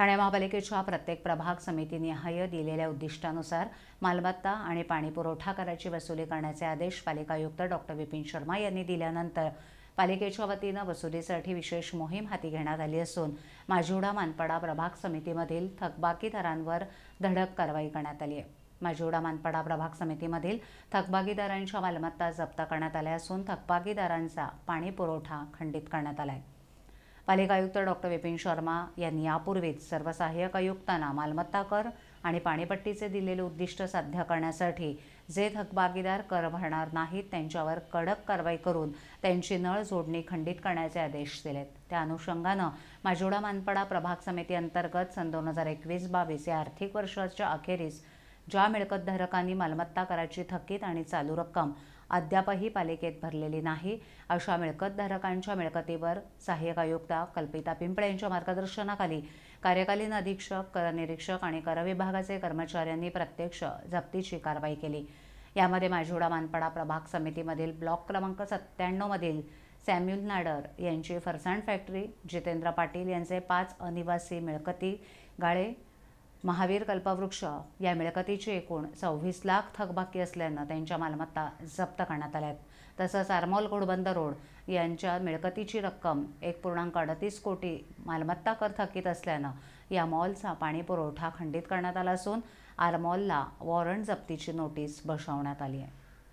ठाणे महापालिकेच्या प्रत्येक प्रभाग समितीनिहाय दिलेल्या उद्दिष्टानुसार मालमत्ता आणि पाणीपुरवठा कराची वसुली करण्याचे आदेश पालिका आयुक्त डॉक्टर विपिन शर्मा यांनी दिल्यानंतर पालिकेच्या वतीनं वसुलीसाठी विशेष मोहीम हाती घेण्यात आली असून माजिवडा मानपाडा प्रभाग समितीमधील थकबाकीदारांवर धडक कारवाई करण्यात आली आहे. माजिवडा मानपाडा प्रभाग समितीमधील थकबाकीदारांच्या मालमत्ता जप्त करण्यात आल्या असून थकबाकीदारांचा पाणी पुरवठा खंडित करण्यात आला आहे. पालिका आयुक्त डॉक्टर विपिन शर्मा यांनी यापूर्वीच सर्व सहाय्यक आयुक्तांना मालमत्ता कर आणि पाणीपट्टीचे दिलेले उद्दिष्ट साध्य करण्यासाठी जे थकबाकीदार कर भरणार नाहीत त्यांच्यावर कडक कारवाई करून त्यांची नळ जोडणी खंडित करण्याचे आदेश दिलेत. त्या अनुषंगानं माजोडा मानपाडा प्रभाग समिती अंतर्गत सन दोन हजार एकवीस बावीस या आर्थिक वर्षाच्या अखेरीस ज्या मिळकतधारकांनी मालमत्ता कराची थकीत आणि चालू रक्कम अद्यापही पालिकेत भरलेली नाही अशा मिळकतधारकांच्या मिळकतीवर सहाय्यक आयुक्ता कल्पिता पिंपळे यांच्या मार्गदर्शनाखाली कार्यकालीन अधीक्षक कर निरीक्षक आणि कर विभागाचे कर्मचाऱ्यांनी प्रत्यक्ष जप्तीची कारवाई केली. यामध्ये माझोडा मानपाडा प्रभाग समितीमधील ब्लॉक क्रमांक सत्त्याण्णवमधील सॅम्युल नाडर यांची फरसाण फॅक्टरी जितेंद्र पाटील यांचे पाच अनिवासी मिळकती गाळे महावीर कल्पवृक्ष या मिळकतीची एकूण सव्वीस लाख थकबाकी असल्यानं त्यांच्या मालमत्ता जप्त करण्यात आल्या आहेत. तसंच आरमॉल घोडबंद रोड यांच्या मिळकतीची रक्कम एक पूर्णांक अडतीस कोटी मालमत्ता कर थकीत असल्यानं या मॉलचा पाणीपुरवठा खंडित करण्यात आला असून आरमॉलला वॉरंट जप्तीची नोटीस बजावण्यात आली आहे.